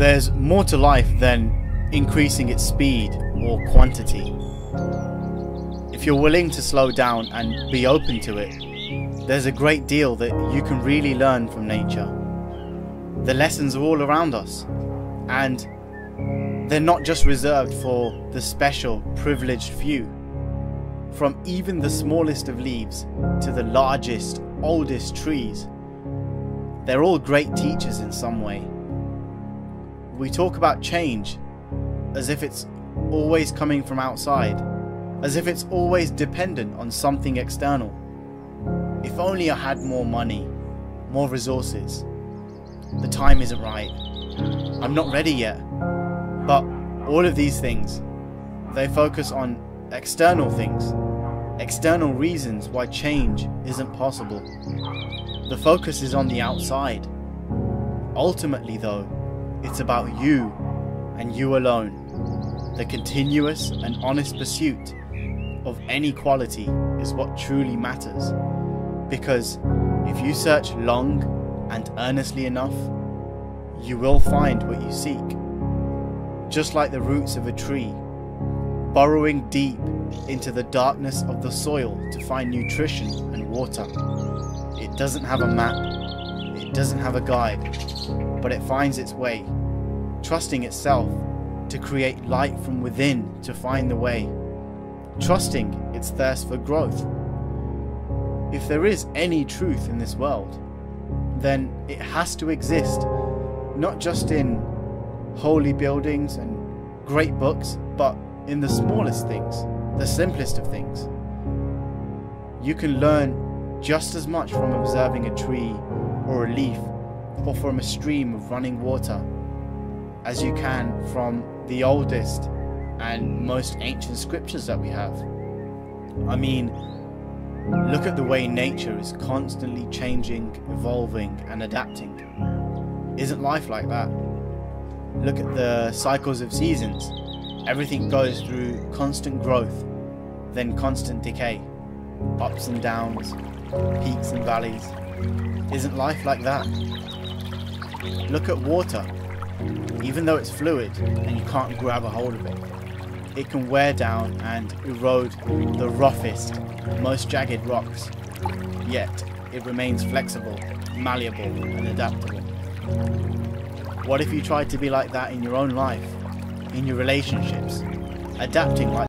There's more to life than increasing its speed or quantity. If you're willing to slow down and be open to it, there's a great deal that you can really learn from nature. The lessons are all around us, and they're not just reserved for the special, privileged few. From even the smallest of leaves to the largest, oldest trees, they're all great teachers in some way. We talk about change as if it's always coming from outside, as if it's always dependent on something external. If only I had more money, more resources. The time isn't right. I'm not ready yet. But all of these things, they focus on external things, external reasons why change isn't possible. The focus is on the outside. Ultimately, though, it's about you and you alone. The continuous and honest pursuit of any quality is what truly matters. Because if you search long and earnestly enough, you will find what you seek. Just like the roots of a tree, burrowing deep into the darkness of the soil to find nutrition and water. It doesn't have a map, it doesn't have a guide, but it finds its way, trusting itself to create light from within to find the way, trusting its thirst for growth. If there is any truth in this world, then it has to exist, not just in holy buildings and great books, but in the smallest things, the simplest of things. You can learn just as much from observing a tree or a leaf or from a stream of running water as you can from the oldest and most ancient scriptures that we have. I mean, look at the way nature is constantly changing, evolving, and adapting. Isn't life like that? Look at the cycles of seasons. Everything goes through constant growth, then constant decay, ups and downs, peaks and valleys. Isn't life like that? Look at water. Even though it's fluid and you can't grab a hold of it, it can wear down and erode the roughest, most jagged rocks. Yet, it remains flexible, malleable, and adaptable. What if you tried to be like that in your own life, in your relationships, adapting like